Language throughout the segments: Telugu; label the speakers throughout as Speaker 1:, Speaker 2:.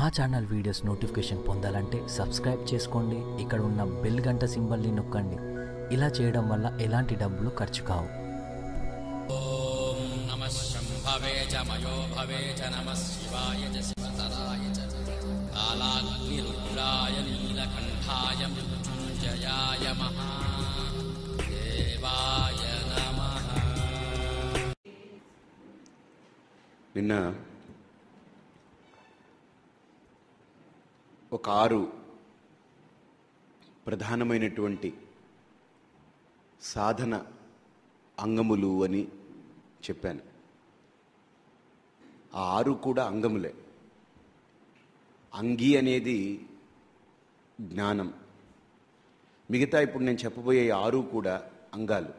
Speaker 1: మా ఛానల్ వీడియోస్ నోటిఫికేషన్ పొందాలంటే సబ్స్క్రైబ్ చేసుకోండి. ఇక్కడ ఉన్న బెల్ గంట సింబల్ని నొక్కండి. ఇలా చేయడం వల్ల ఎలాంటి డబ్బులు ఖర్చు కావు.
Speaker 2: నిన్న ఒక ఆరు ప్రధానమైనటువంటి సాధన అంగములు అని చెప్పాను. ఆ ఆరు కూడా అంగములే. అంగి అనేది జ్ఞానం. మిగతా ఇప్పుడు నేను చెప్పబోయే ఆరు కూడా అంగాలు.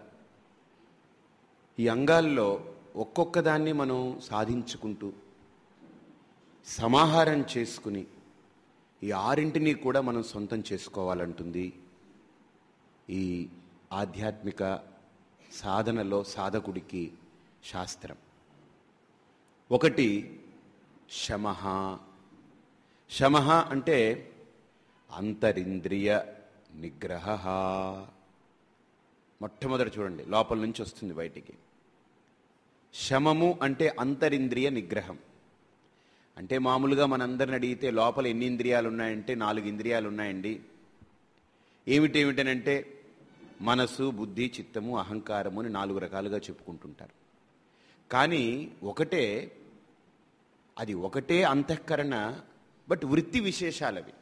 Speaker 2: ఈ అంగాల్లో ఒక్కొక్క దాన్ని మనం సాధించుకుంటూ సమాహారం చేసుకుని ఈ ఆరింటిని కూడా మనం సొంతం చేసుకోవాలంటుంది ఈ ఆధ్యాత్మిక సాధనలో సాధకుడికి శాస్త్రం. ఒకటి శమహ శమ అంటే అంతరింద్రియ నిగ్రహ. మొట్టమొదట చూడండి లోపల నుంచి వస్తుంది బయటికి. శమము అంటే అంతరింద్రియ నిగ్రహం. అంటే మామూలుగా మనందరిని అడిగితే లోపల ఎన్ని ఇంద్రియాలు ఉన్నాయంటే నాలుగు ఇంద్రియాలు ఉన్నాయండి ఏమిటేమిటనంటే మనసు బుద్ధి చిత్తము అహంకారము అని నాలుగు రకాలుగా చెప్పుకుంటుంటారు. కానీ ఒకటే అది ఒకటే అంతఃకరణ బట్ వృత్తి విశేషాలవి.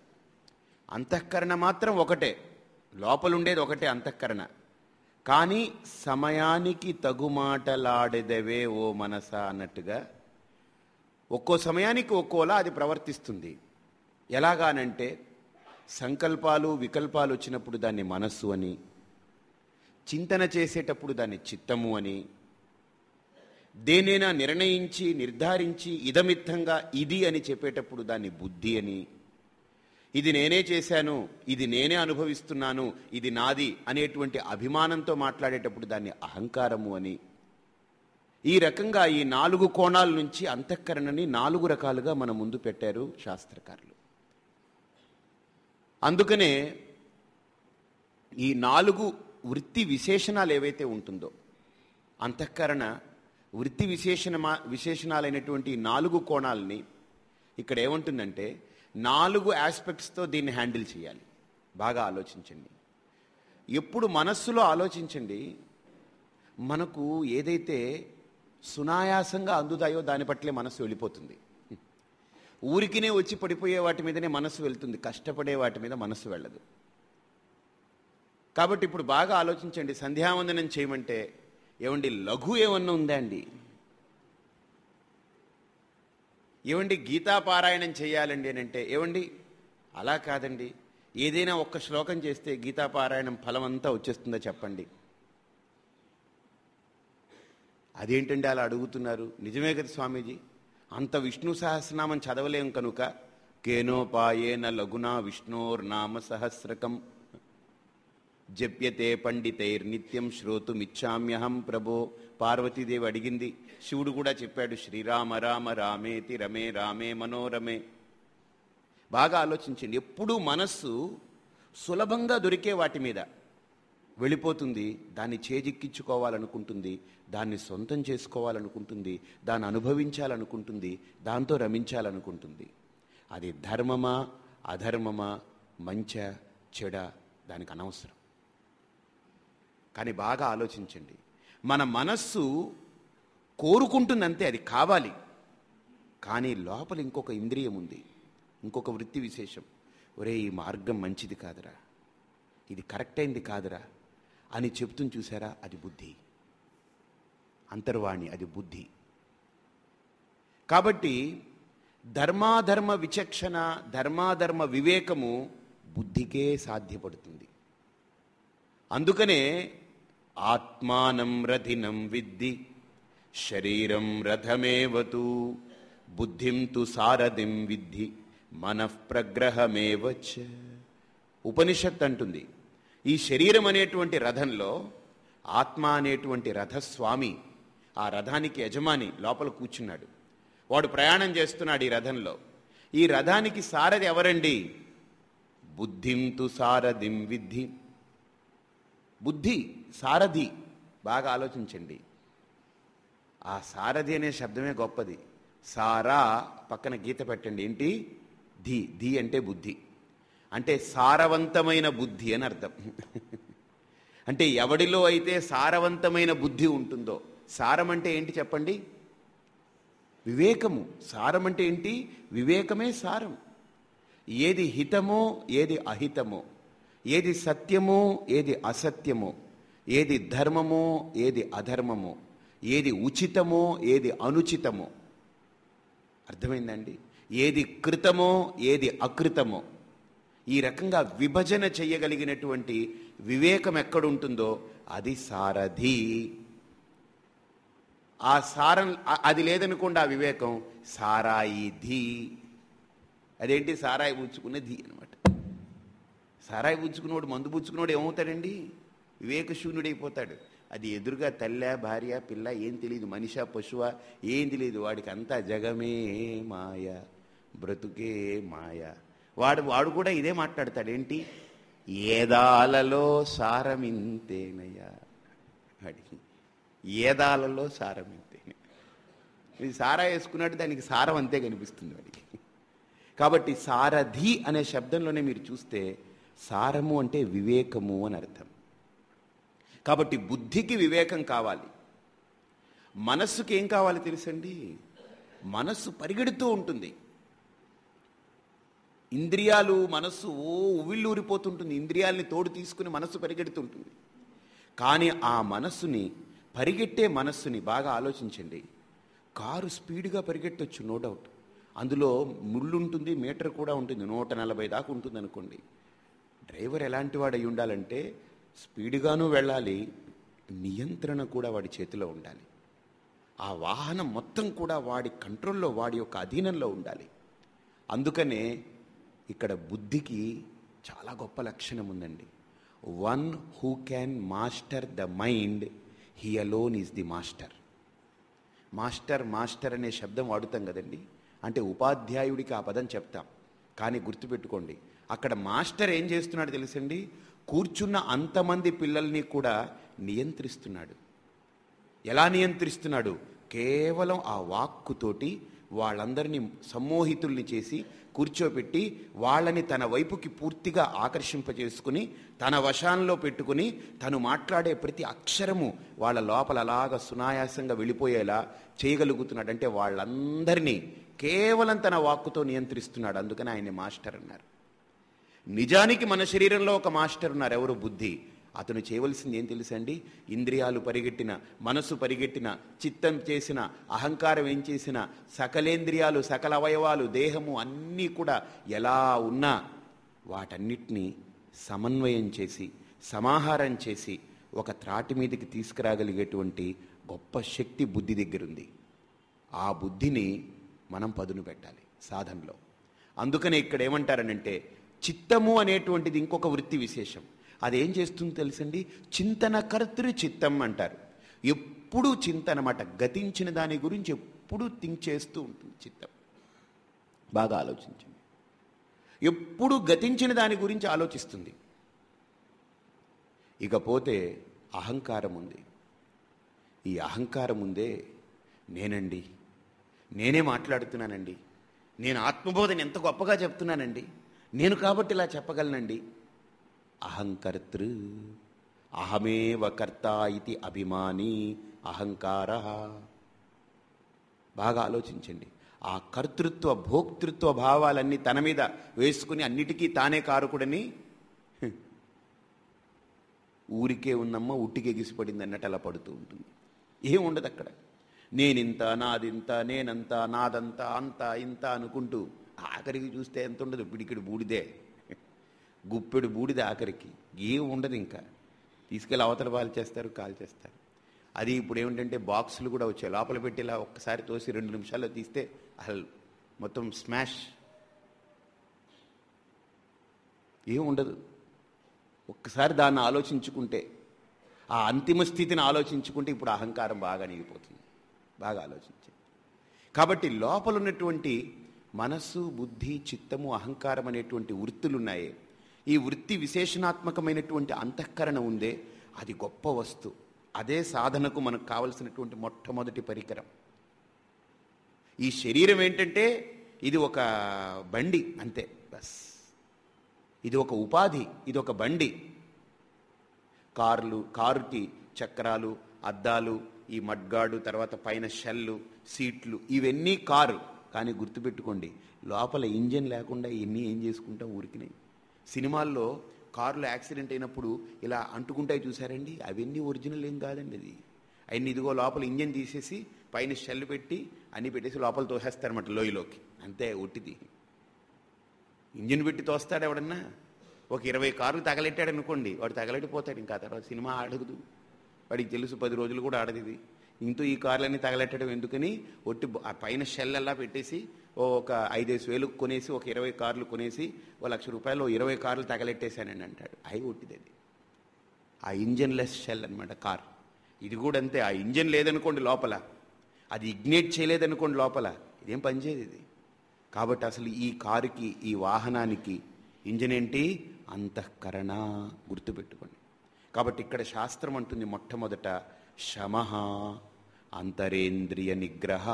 Speaker 2: అంతఃకరణ మాత్రం ఒకటే లోపలుండేది ఒకటే అంతఃకరణ. కానీ సమయానికి తగుమాటలాడెదవే ఓ మనస అన్నట్టుగా ఒక్కో సమయానికి ఒక్కోలా అది ప్రవర్తిస్తుంది. ఎలాగానంటే సంకల్పాలు వికల్పాలు వచ్చినప్పుడు దాన్ని మనస్సు అని చింతన చేసేటప్పుడు దాన్ని చిత్తము అని దేనైనా నిర్ణయించి నిర్ధారించి ఇదమిత్తంగా ఇది అని చెప్పేటప్పుడు దాన్ని బుద్ధి అని ఇది నేనే చేశాను ఇది నేనే అనుభవిస్తున్నాను ఇది నాది అనేటువంటి అభిమానంతో మాట్లాడేటప్పుడు దాన్ని అహంకారము అని ఈ రకంగా ఈ నాలుగు కోణాల నుంచి అంతఃకరణని నాలుగు రకాలుగా మన ముందు పెట్టారు శాస్త్రకారులు. అందుకనే ఈ నాలుగు వృత్తి విశేషణాలు ఏవైతే ఉంటుందో అంతఃకరణ వృత్తి విశేషణమా విశేషణాలైనటువంటి నాలుగు కోణాలని ఇక్కడ ఏముంటుందంటే నాలుగు ఆస్పెక్ట్స్తో దీన్ని హ్యాండిల్ చేయాలి. బాగా ఆలోచించండి. ఎప్పుడు మనస్సులో ఆలోచించండి మనకు ఏదైతే సునాయాసంగా అందుతాయో దాని పట్లే మనసు వెళ్ళిపోతుంది. ఊరికినే వచ్చి పడిపోయే వాటి మీదనే మనసు వెళ్తుంది. కష్టపడే వాటి మీద మనసు వెళ్ళదు. కాబట్టి ఇప్పుడు బాగా ఆలోచించండి. సంధ్యావందనం చేయమంటే ఏమండి లఘు ఏమన్నా ఉందా అండి? ఏమండి గీతాపారాయణం చేయాలండి అని అంటే ఏమండి? అలా కాదండి. ఏదైనా ఒక్క శ్లోకం చేస్తే గీతాపారాయణం ఫలం అంతా వచ్చేస్తుందో చెప్పండి. అదేంటండి అలా అడుగుతున్నారు? నిజమే కదా స్వామీజీ? అంత విష్ణు సహస్రనామం చదవలేం కనుక. కేనోపాయేన లఘునా విష్ణోర్నామ సహస్రకం. జప్యతే పండితైర్నిత్యం శ్రోతుమిచ్చామ్యహం ప్రభో. పార్వతీదేవి అడిగింది. శివుడు కూడా చెప్పాడు శ్రీరామ రామ రామేతి రమే రామే మనోరమే. బాగా ఆలోచించండి. ఎప్పుడూ మనస్సు సులభంగా దొరికే వాటి మీద. వెళ్ళిపోతుంది దాన్ని చేజిక్కించుకోవాలనుకుంటుంది దాన్ని సొంతం చేసుకోవాలనుకుంటుంది దాన్ని అనుభవించాలనుకుంటుంది దాంతో రమించాలనుకుంటుంది. అది ధర్మమా అధర్మమా మంచ చెడ దానికి అనవసరం. కానీ బాగా ఆలోచించండి. మన మనస్సు కోరుకుంటుందంతే అది కావాలి. కానీ లోపల ఇంకొక ఇంద్రియం ఉంది ఇంకొక వృత్తి విశేషం. ఒరే ఈ మార్గం మంచిది కాదురా. ఇది కరెక్ట్ అయింది కాదురా. అని చెప్తుని చూసారా? అది బుద్ధి. అంతర్వాణి అది బుద్ధి. కాబట్టి ధర్మాధర్మ విచక్షణ ధర్మాధర్మ వివేకము బుద్ధికే సాధ్యపడుతుంది. అందుకనే ఆత్మానం రథినం విద్ది శరీరం రథమేవతు బుద్ధిం తు సారథిం విద్ధి మనఃప్రగ్రహమేవచ ఉపనిషత్ అంటుంది. ఈ శరీరం అనేటువంటి రథంలో ఆత్మ అనేటువంటి రథస్వామి ఆ రథానికి యజమాని లోపల కూర్చున్నాడు. వాడు ప్రయాణం చేస్తున్నాడు ఈ రథంలో. ఈ రథానికి సారథి ఎవరండి? బుద్ధింతు సారథిం విద్ధి. బుద్ధి సారథి బాగా ఆలోచించండి. ఆ సారథి అనే శబ్దమే గొప్పది. సారా పక్కన గీత పెట్టండి. ఏంటి? ధి ధి అంటే బుద్ధి. అంటే సారవంతమైన బుద్ధి అని అర్థం. అంటే ఎవడిలో అయితే సారవంతమైన బుద్ధి ఉంటుందో సారం అంటే ఏంటి చెప్పండి? వివేకము. సారం అంటే ఏంటి? వివేకమే సారం. ఏది హితమో ఏది అహితమో ఏది సత్యమో ఏది అసత్యమో ఏది ధర్మమో ఏది అధర్మమో ఏది ఉచితమో ఏది అనుచితమో. అర్థమైందండి? ఏది కృతమో ఏది అకృతమో. ఈ రకంగా విభజన చేయగలిగినటువంటి వివేకం ఎక్కడుంటుందో అది సారథి. ఆ సారం అది లేదనుకోండి ఆ వివేకం సారాయి ధీ అదేంటి సారాయి పుచ్చుకునే ధీ అనమాట సారాయి పుచ్చుకున్నోడు మందు పుచ్చుకున్నోడు ఏమవుతాడండి? వివేకశూన్యుడైపోతాడు. అది ఎదురుగా తల్లి భార్య పిల్ల ఏం తెలియదు మనిషా పశువా ఏం తెలియదు వాడికి అంతా జగమే మాయ బ్రతుకే మాయ. వాడు వాడు కూడా ఇదే మాట్లాడతాడు ఏంటి? ఏదాలలో సారమింతేనయ్యా వాడికి ఏదాలలో సారమింతేనే ఇది సారా వేసుకున్నట్టు దానికి సారం అంతే కనిపిస్తుంది వాడికి. కాబట్టి సారథి అనే శబ్దంలోనే మీరు చూస్తే సారము అంటే వివేకము అని అర్థం. కాబట్టి బుద్ధికి వివేకం కావాలి. మనస్సుకి ఏం కావాలి తెలుసండి? మనస్సు పరిగెడుతూ ఉంటుంది. ఇంద్రియాలు మనస్సు ఓ ఉవ్విళ్ళూరిపోతుంటుంది. ఇంద్రియాలని తోడు తీసుకుని మనస్సు పరిగెడుతుంటుంది. కానీ ఆ మనస్సుని పరిగెట్టే మనస్సుని బాగా ఆలోచించండి. కారు స్పీడ్గా పరిగెట్టొచ్చు నో డౌట్. అందులో ముళ్ళు ఉంటుంది మీటర్ కూడా ఉంటుంది నూట నలభై దాకా ఉంటుంది అనుకోండి డ్రైవర్ ఎలాంటి వాడు అయి ఉండాలంటే స్పీడ్గానూ వెళ్ళాలి నియంత్రణ కూడా వాడి చేతిలో ఉండాలి. ఆ వాహనం మొత్తం కూడా వాడి కంట్రోల్లో వాడి యొక్క అధీనంలో ఉండాలి. అందుకనే ఇక్కడ బుద్ధికి చాలా గొప్ప లక్షణం ఉందండి. One who can master the mind he alone is the master master master అనే శబ్దం వాడుతాం కదండి. అంటే ఉపాధ్యాయుడికి ఆ పదం చెప్తాం. కానీ గుర్తుపెట్టుకోండి అక్కడ మాస్టర్ ఏం చేస్తున్నాడు తెలుసండి? కూర్చున్న అంతమంది పిల్లల్ని కూడా నియంత్రిస్తున్నాడు. ఎలా నియంత్రిస్తున్నాడు? కేవలం ఆ వాక్కుతోటి వాళ్ళందరినీ సమ్మోహితుల్ని చేసి కూర్చోపెట్టి వాళ్ళని తన వైపుకి పూర్తిగా ఆకర్షింపజేసుకుని తన వశాల్లో పెట్టుకుని తను మాట్లాడే ప్రతి అక్షరము వాళ్ళ లోపల అలాగ సునాయాసంగా వెళ్ళిపోయేలా చేయగలుగుతున్నాడు అంటే వాళ్ళందరినీ కేవలం తన వాక్కుతో నియంత్రిస్తున్నాడు. అందుకని ఆయన మాస్టర్ అన్నారు. నిజానికి మన శరీరంలో ఒక మాస్టర్ ఉన్నారు. ఎవరు? బుద్ధి. అతను చేయవలసింది ఏం తెలుసండి ఇంద్రియాలు పరిగెట్టిన మనసు పరిగెట్టిన చిత్తం చేసిన అహంకారం ఏం చేసిన సకలేంద్రియాలు సకల అవయవాలు దేహము అన్నీ కూడా ఎలా ఉన్నా వాటన్నిటినీ సమన్వయం చేసి సమాహారం చేసి ఒక త్రాటి మీదకి తీసుకురాగలిగేటువంటి గొప్ప శక్తి బుద్ధి దగ్గరుంది. ఆ బుద్ధిని మనం పదును పెట్టాలి సాధనలో. అందుకనే ఇక్కడ ఏమంటారనంటే చిత్తము అనేటువంటిది ఇంకొక వృత్తి విశేషం. అదేం చేస్తుంది తెలుసండి? చింతన కర్తృ చిత్తం అంటారు. ఎప్పుడూ చింతన గతించిన దాని గురించి ఎప్పుడూ థింక్ చేస్తూ ఉంటుంది చిత్తం. బాగా ఆలోచించండి. ఎప్పుడు గతించిన దాని గురించి ఆలోచిస్తుంది. ఇకపోతే అహంకారం ఉంది. ఈ అహంకారం ఉందే నేనండి. నేనే మాట్లాడుతున్నానండి. నేను ఆత్మబోధన ఎంత గొప్పగా చెప్తున్నానండి. నేను కాబట్టి ఇలా చెప్పగలనండి. అహంకర్తృ. అహమేవ కర్త ఇది అభిమాని అహంకార. బాగా ఆలోచించండి. ఆ కర్తృత్వ భోక్తృత్వ భావాలన్నీ తన మీద వేసుకుని అన్నిటికీ తానే కారకుడని. ఊరికే ఉన్నమ్మ ఉట్టికి ఎగిసిపడింది అన్నట్టు అలా పడుతూ ఉంటుంది. ఏం ఉండదు అక్కడ. నేనింత నాదింత నేనంత నాదంత అంత ఇంత అనుకుంటూ ఆఖరికి చూస్తే ఎంత ఉండదు. పిడికిడి బూడిదే. గుప్పెడు బూడిద ఆఖరికి. ఏం ఉండదు ఇంకా. తీసుకెళ్ళి అవతల పాలు చేస్తారు కాల్ చేస్తారు. అది ఇప్పుడు ఏమిటంటే బాక్సులు కూడా వచ్చాయి. లోపల పెట్టి ఇలా ఒక్కసారి తోసి రెండు నిమిషాల్లో తీస్తే అసలు మొత్తం స్మాష్. ఏం ఉండదు. ఒక్కసారి దాన్ని ఆలోచించుకుంటే ఆ అంతిమ స్థితిని ఆలోచించుకుంటే ఇప్పుడు అహంకారం బాగా నిగిపోతుంది. బాగా ఆలోచించండి. కాబట్టి లోపల ఉన్నటువంటి మనస్సు బుద్ధి చిత్తము అహంకారం అనేటువంటి వృత్తులున్నాయే ఈ వృత్తి విశేషణాత్మకమైనటువంటి అంతఃకరణ ఉందే అది గొప్ప వస్తు. అదే సాధనకు మనకు కావలసినటువంటి మొట్టమొదటి పరికరం. ఈ శరీరం ఏంటంటే ఇది ఒక బండి అంతే బస్. ఇది ఒక ఉపాధి ఇది ఒక బండి. కార్లు కారుకి చక్రాలు అద్దాలు ఈ మడ్గాడు తర్వాత పైన షెల్లు సీట్లు ఇవన్నీ కారు. కానీ గుర్తుపెట్టుకోండి లోపల ఇంజన్ లేకుండా ఇన్ని ఏం చేసుకుంటాం ఊరికినాయి సినిమాల్లో కారులో యాక్సిడెంట్ అయినప్పుడు ఇలా అంటుకుంటాయి చూసారండి అవన్నీ ఒరిజినల్ ఏం కాదండి అది. అవన్నీ ఇదిగో లోపల ఇంజన్ తీసేసి పైన షెల్ పెట్టి అన్ని పెట్టేసి లోపల తోసేస్తారన్నమాట లోయలోకి. అంతే ఒట్టిది. ఇంజిన్ పెట్టి తోస్తాడు ఎవడన్నా? ఒక ఇరవై కార్లు తగలెట్టాడు అనుకోండి. వాడు తగలెట్టిపోతాడు. ఇంకా తర్వాత సినిమా ఆడదు. వాడికి తెలుసు పది రోజులు కూడా ఆడదు ఇది. ఇంతో ఈ కార్లన్నీ తగలెట్టడం ఎందుకని? ఒట్టి పైన షెల్ అలా పెట్టేసి ఓ ఒక ఐదేసి వేలు కొనేసి ఒక ఇరవై కార్లు కొనేసి ఓ లక్ష రూపాయలు ఇరవై కార్లు తగలెట్టేశానని అంటాడు. అయి ఒట్టిది అది ఆ ఇంజన్ లెస్ షెల్ అనమాట కార్. ఇది కూడా అంతే. ఆ ఇంజన్ లేదనుకోండి లోపల. అది ఇగ్నేట్ చేయలేదనుకోండి లోపల. ఇదేం పనిచేయదు ఇది. కాబట్టి అసలు ఈ కారుకి ఈ వాహనానికి ఇంజన్ ఏంటి? అంతఃకరణ గుర్తుపెట్టుకోండి కాబట్టి ఇక్కడ శాస్త్రం అంటుంది మొట్టమొదట శమ అంతరేంద్రియ నిగ్రహ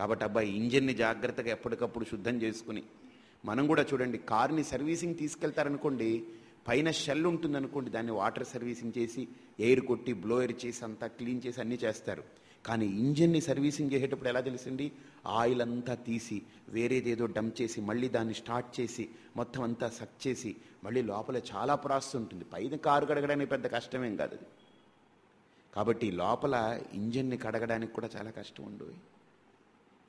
Speaker 2: కాబట్టి అబ్బాయి ఇంజన్ని జాగ్రత్తగా ఎప్పటికప్పుడు శుద్ధం చేసుకుని. మనం కూడా చూడండి కార్ని సర్వీసింగ్ తీసుకెళ్తారనుకోండి పైన షెల్ ఉంటుందనుకోండి దాన్ని వాటర్ సర్వీసింగ్ చేసి ఎయిర్ కొట్టి బ్లోయర్ చేసి అంతా క్లీన్ చేసి అన్నీ చేస్తారు. కానీ ఇంజన్ని సర్వీసింగ్ చేసేటప్పుడు ఎలా తెలిసింది ఆయిల్ అంతా తీసి వేరేదేదో డంప్ చేసి మళ్ళీ దాన్ని స్టార్ట్ చేసి మొత్తం అంతా సక్ చేసి మళ్ళీ లోపల చాలా ప్రాసెస్ ఉంటుంది. పైన కారు కడగడానికి పెద్ద కష్టమేం కాదు అది. కాబట్టి లోపల ఇంజన్ని కడగడానికి కూడా చాలా కష్టం ఉండు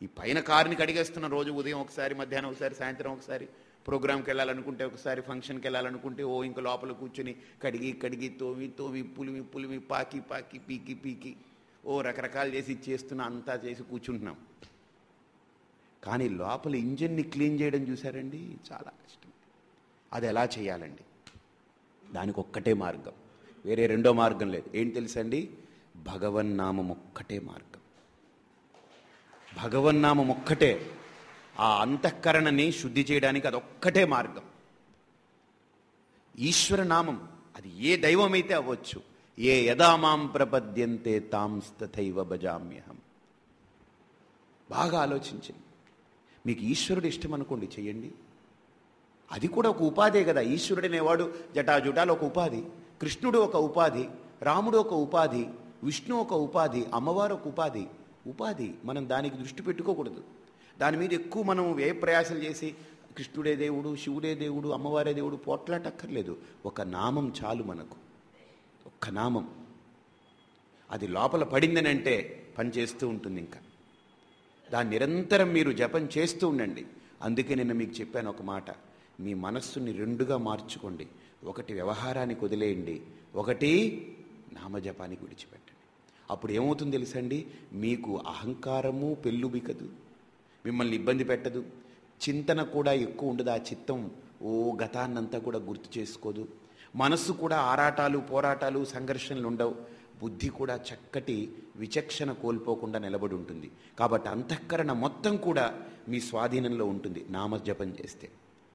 Speaker 2: ఈ పైన కారుని కడిగేస్తున్న రోజు ఉదయం ఒకసారి మధ్యాహ్నం ఒకసారి సాయంత్రం ఒకసారి ప్రోగ్రామ్కి వెళ్ళాలనుకుంటే ఒకసారి ఫంక్షన్కి వెళ్ళాలనుకుంటే ఓ ఇంక లోపల కూర్చుని కడిగి కడిగి తోమి తోమి పులిమి పులిమి పాకి పాకి పీకి పీకి ఓ రకరకాలు చేసి చేస్తున్న అంతా చేసి కూర్చుంటున్నాం. కానీ లోపల ఇంజన్ని క్లీన్ చేయడం చూసారండి? చాలా కష్టం. అది ఎలా చేయాలండి? దానికి ఒక్కటే మార్గం. వేరే రెండో మార్గం లేదు. ఏంటి తెలుసండి? భగవన్నామం ఒక్కటే మార్గం. భగవన్నామం ఒక్కటే ఆ అంతఃకరణని శుద్ధి చేయడానికి అదొక్కటే మార్గం. ఈశ్వర నామం అది ఏ దైవమైతే అవ్వచ్చు ఏ యదామాం ప్రపద్యంతే తాం భజామ్యహం. బాగా ఆలోచించండి. మీకు ఈశ్వరుడు ఇష్టం అనుకోండి చేయండి అది కూడా ఒక ఉపాధే కదా. ఈశ్వరుడు అనేవాడు జటాజుటాలు ఒక ఉపాధి కృష్ణుడు ఒక ఉపాధి రాముడు ఒక ఉపాధి విష్ణు ఒక ఉపాధి అమ్మవారు ఒక ఉపాధి ఉపాధి మనం దానికి దృష్టి పెట్టుకోకూడదు. దాని మీద ఎక్కువ మనం వ్యయప్రయాసలు చేసి కృష్ణుడే దేవుడు శివుడే దేవుడు అమ్మవారే దేవుడు పోట్లాటక్కర్లేదు. ఒక నామం చాలు మనకు. ఒక్క నామం. అది లోపల పడిందని అంటే పనిచేస్తూ ఉంటుంది ఇంకా. దాన్ని నిరంతరం మీరు జపం చేస్తూ ఉండండి. అందుకే నిన్న మీకు చెప్పాను ఒక మాట. మీ మనస్సుని రెండుగా మార్చుకోండి. ఒకటి వ్యవహారానికి వదిలేయండి. ఒకటి నామజపానికి విడిచిపెట్టండి. అప్పుడు ఏమవుతుంది తెలుసండి? మీకు అహంకారము పెళ్ళుబికదు. మిమ్మల్ని ఇబ్బంది పెట్టదు. చింతన కూడా ఎక్కువ ఉండదు. ఆ చిత్తం ఓ గతాన్నంతా కూడా గుర్తు చేసుకోదు. మనస్సు కూడా ఆరాటాలు పోరాటాలు సంఘర్షణలు ఉండవు. బుద్ధి కూడా చక్కటి విచక్షణ కోల్పోకుండా నిలబడి ఉంటుంది. కాబట్టి అంతఃకరణ మొత్తం కూడా మీ స్వాధీనంలో ఉంటుంది. నామజపం చేస్తే.